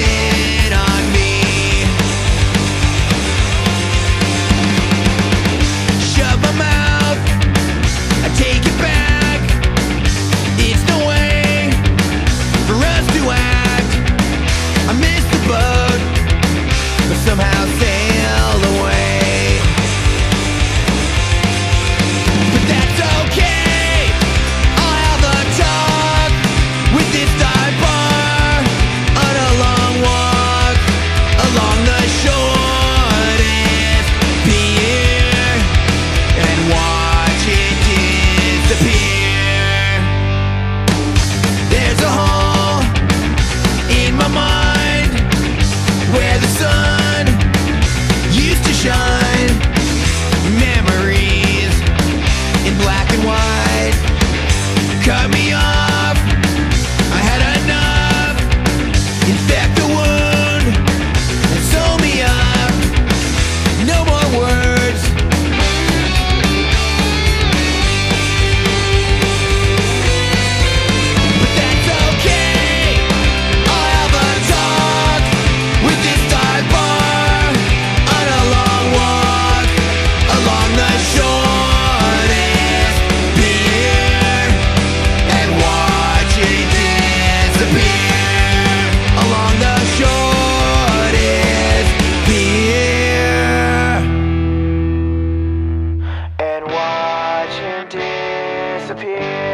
see disappear.